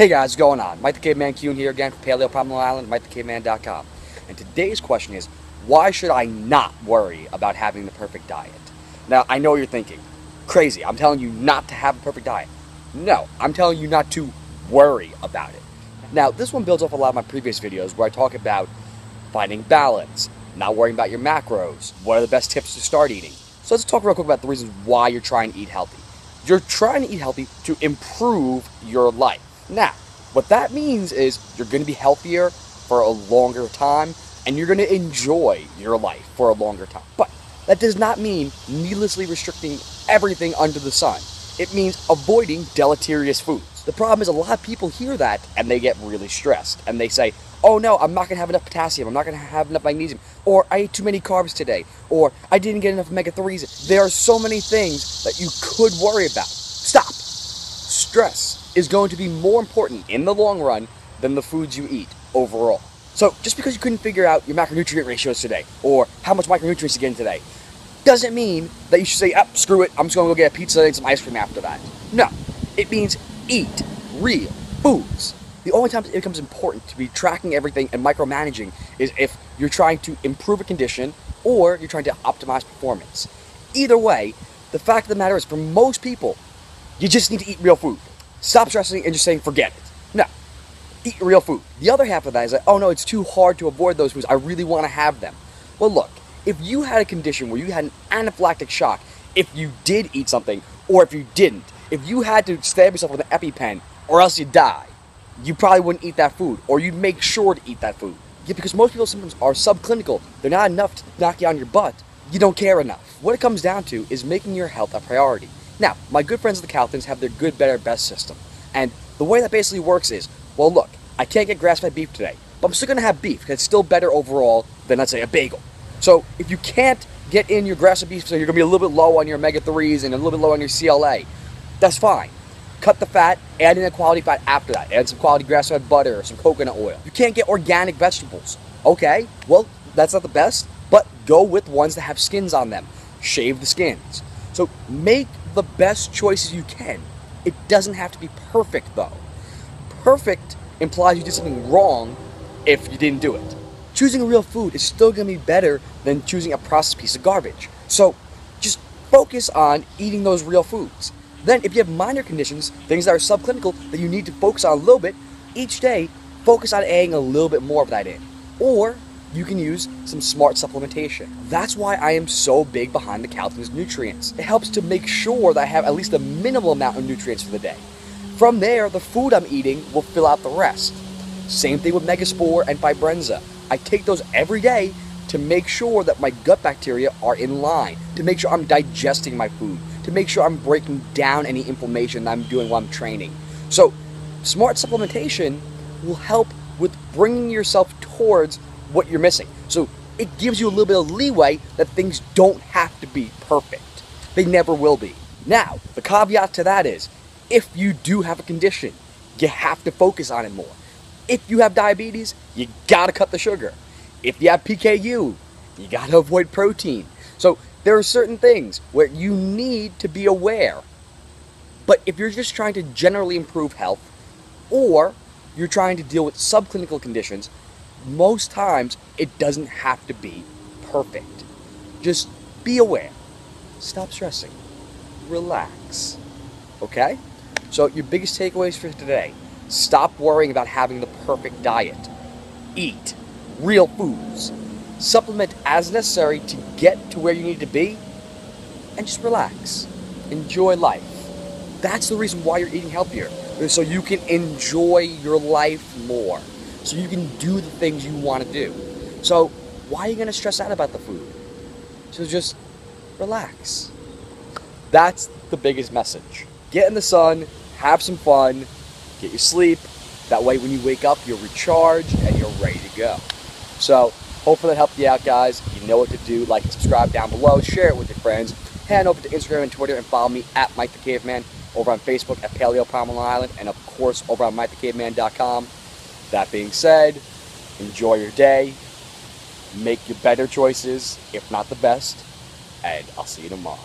Hey guys, what's going on? Mike the Caveman Kuhn here again from Paleo Problem Island, MikeTheCaveman.com. And today's question is, why should I not worry about having the perfect diet? Now, I know you're thinking, crazy, I'm telling you not to have a perfect diet. No, I'm telling you not to worry about it. Now, this one builds off a lot of my previous videos where I talk about finding balance, not worrying about your macros, what are the best tips to start eating. So let's talk real quick about the reasons why you're trying to eat healthy. You're trying to eat healthy to improve your life. Now, what that means is you're going to be healthier for a longer time and you're going to enjoy your life for a longer time. But that does not mean needlessly restricting everything under the sun. It means avoiding deleterious foods. The problem is a lot of people hear that and they get really stressed and they say, oh no, I'm not going to have enough potassium, I'm not going to have enough magnesium, or I ate too many carbs today, or I didn't get enough omega 3s. There are so many things that you could worry about. Stop. Stress is going to be more important in the long run than the foods you eat overall. So just because you couldn't figure out your macronutrient ratios today or how much micronutrients to get in today doesn't mean that you should say, oh, screw it, I'm just going to go get a pizza and some ice cream after that. No, it means eat real foods. The only time it becomes important to be tracking everything and micromanaging is if you're trying to improve a condition or you're trying to optimize performance. Either way, the fact of the matter is for most people, you just need to eat real food. Stop stressing and just saying, forget it. No. Eat real food. The other half of that is like, oh no, it's too hard to avoid those foods. I really want to have them. Well, look, if you had a condition where you had an anaphylactic shock, if you did eat something or if you didn't, if you had to stab yourself with an EpiPen or else you die, you probably wouldn't eat that food or you'd make sure to eat that food. Yeah, because most people's symptoms are subclinical. They're not enough to knock you on your butt. You don't care enough. What it comes down to is making your health a priority. Now, my good friends at the Caltons have their good, better, best system. And the way that basically works is, well, look, I can't get grass-fed beef today, but I'm still going to have beef because it's still better overall than, let's say, a bagel. So if you can't get in your grass-fed beef, so you're going to be a little bit low on your omega-3s and a little bit low on your CLA, that's fine. Cut the fat, add in a quality fat after that. Add some quality grass-fed butter or some coconut oil. You can't get organic vegetables. Okay, well, that's not the best, but go with ones that have skins on them. Shave the skins. So make the best choices you can. It doesn't have to be perfect though. Perfect implies you did something wrong if you didn't do it. Choosing a real food is still going to be better than choosing a processed piece of garbage. So just focus on eating those real foods. Then if you have minor conditions, things that are subclinical that you need to focus on a little bit, each day focus on adding a little bit more of that in. Or you can use some smart supplementation. That's why I am so big behind the Caltons Nutreince. It helps to make sure that I have at least a minimal amount of nutrients for the day. From there, the food I'm eating will fill out the rest. Same thing with Megaspore and Fibrenza. I take those every day to make sure that my gut bacteria are in line, to make sure I'm digesting my food, to make sure I'm breaking down any inflammation that I'm doing while I'm training. So, smart supplementation will help with bringing yourself towards what you're missing. So it gives you a little bit of leeway that things don't have to be perfect. They never will be. Now, the caveat to that is if you do have a condition, you have to focus on it more. If you have diabetes, you gotta cut the sugar. If you have PKU, you gotta avoid protein. So there are certain things where you need to be aware. But if you're just trying to generally improve health, or you're trying to deal with subclinical conditions, most times it doesn't have to be perfect. Just be aware. Stop stressing. Relax. Okay? So, your biggest takeaways for today stop worrying about having the perfect diet. Eat real foods. Supplement as necessary to get to where you need to be. And just relax. Enjoy life. That's the reason why you're eating healthier. So you can enjoy your life more so you can do the things you want to do. So why are you going to stress out about the food? So just relax. That's the biggest message. Get in the sun, have some fun, get your sleep. That way when you wake up, you're recharged and you're ready to go. So hopefully that helped you out, guys. You know what to do. Like and subscribe down below. Share it with your friends. Head over to Instagram and Twitter and follow me at Mike the Caveman over on Facebook at Paleo Palm Island and of course over on MikeTheCaveman.com. That being said, enjoy your day, make your better choices, if not the best, and I'll see you tomorrow.